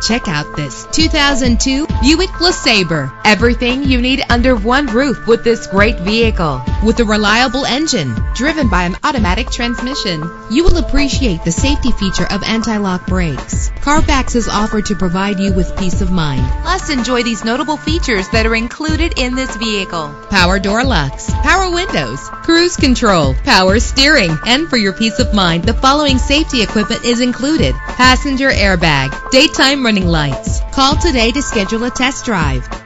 Check out this 2002 Buick LeSabre. Everything you need under one roof with this great vehicle. With a reliable engine driven by an automatic transmission, you will appreciate the safety feature of anti-lock brakes. Carfax is offered to provide you with peace of mind. Plus, enjoy these notable features that are included in this vehicle. Power door locks, power windows, cruise control, power steering, and for your peace of mind, the following safety equipment is included. Passenger airbag, daytime running lights. Call today to schedule a test drive.